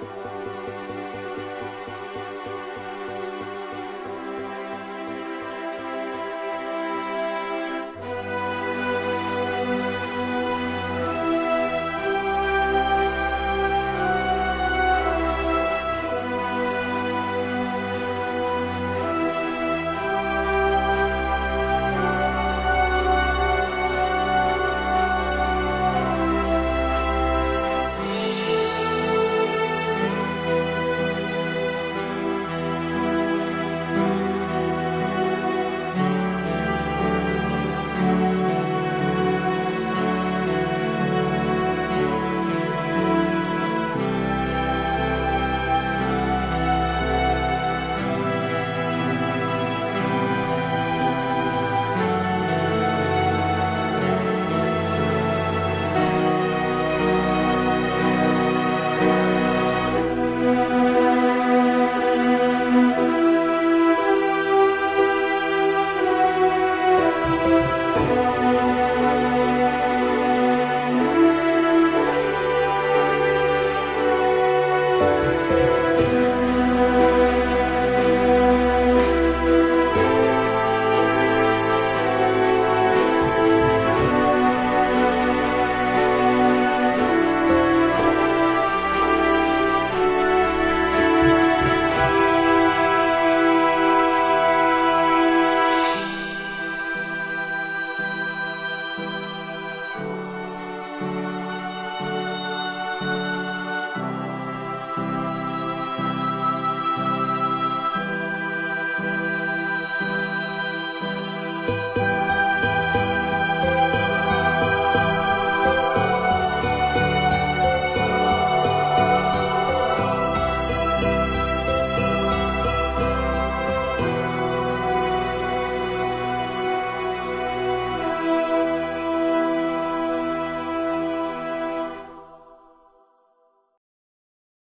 Bye.